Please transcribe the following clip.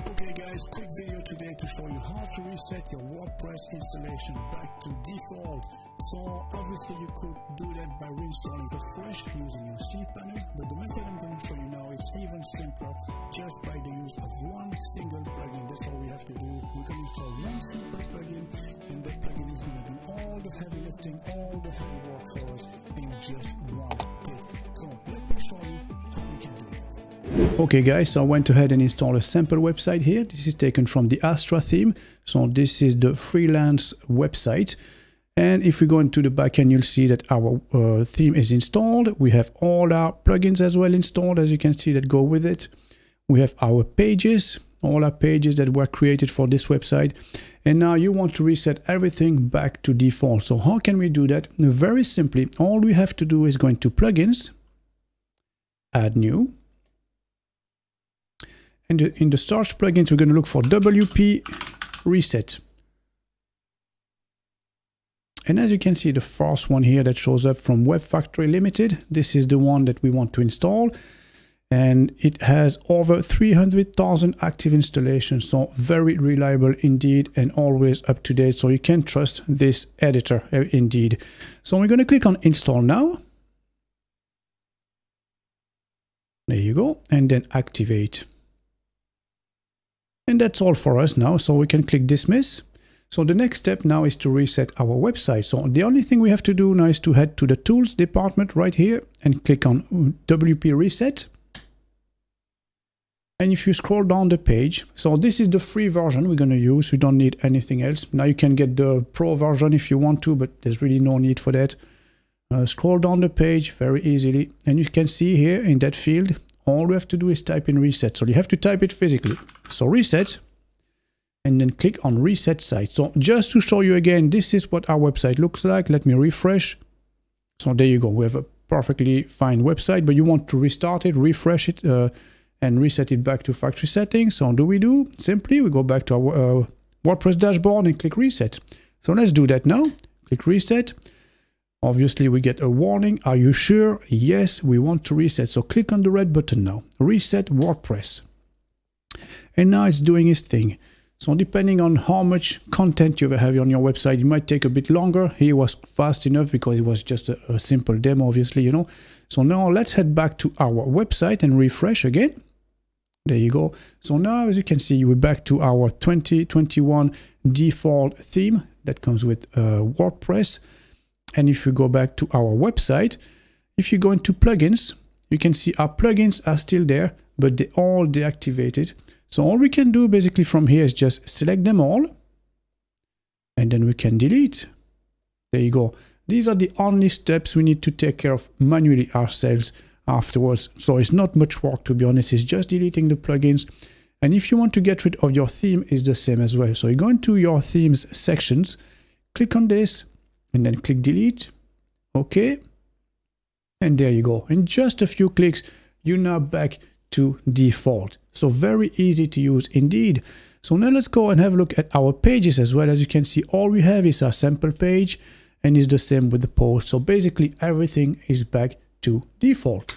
Okay guys, quick video today to show you how to reset your WordPress installation back to default. So obviously you could do that by reinstalling afresh using your cPanel, but the method I'm going to show you now is even simpler just by the use of one single plugin. That's all we have to do. We can install one simple plugin and that plugin is going to do all the heavy lifting, all the heavy work for us in just one click. So let me show you Okay guys, so I went ahead and installed a sample website here. This is taken from the Astra theme. So this is the freelance website. And if we go into the backend, you'll see that our uh, theme is installed. We have all our plugins as well installed, as you can see that go with it. We have our pages, all our pages that were created for this website. And now you want to reset everything back to default. So how can we do that? Very simply, all we have to do is go into plugins, add new, and in the search plugins, we're going to look for WP Reset. And as you can see, the first one here that shows up from Web Factory Limited, this is the one that we want to install. And it has over 300,000 active installations, so very reliable indeed and always up to date. So you can trust this editor uh, indeed. So we're going to click on install now. There you go, and then activate. And that's all for us now, so we can click dismiss. So the next step now is to reset our website. So the only thing we have to do now is to head to the tools department right here and click on WP reset. And if you scroll down the page, so this is the free version we're going to use. We don't need anything else. Now you can get the pro version if you want to, but there's really no need for that. Uh, scroll down the page very easily and you can see here in that field all we have to do is type in reset. So you have to type it physically. So reset and then click on reset site. So just to show you again, this is what our website looks like. Let me refresh. So there you go. We have a perfectly fine website, but you want to restart it, refresh it, uh, and reset it back to factory settings. So do we do? Simply, we go back to our uh, WordPress dashboard and click reset. So let's do that now. Click reset. Obviously, we get a warning. Are you sure? Yes, we want to reset. So click on the red button now. Reset WordPress. And now it's doing its thing. So depending on how much content you have on your website, it might take a bit longer. Here was fast enough because it was just a, a simple demo, obviously, you know. So now let's head back to our website and refresh again. There you go. So now, as you can see, we're back to our 2021 default theme that comes with uh, WordPress. And if you go back to our website, if you go into plugins, you can see our plugins are still there, but they all deactivated. So all we can do basically from here is just select them all and then we can delete. There you go. These are the only steps we need to take care of manually ourselves afterwards. So it's not much work to be honest, it's just deleting the plugins. And if you want to get rid of your theme, is the same as well. So you go into your themes sections, click on this, and then click delete. Okay. And there you go. In just a few clicks, you're now back to default. So very easy to use indeed. So now let's go and have a look at our pages as well. As you can see, all we have is our sample page and is the same with the post. So basically everything is back to default.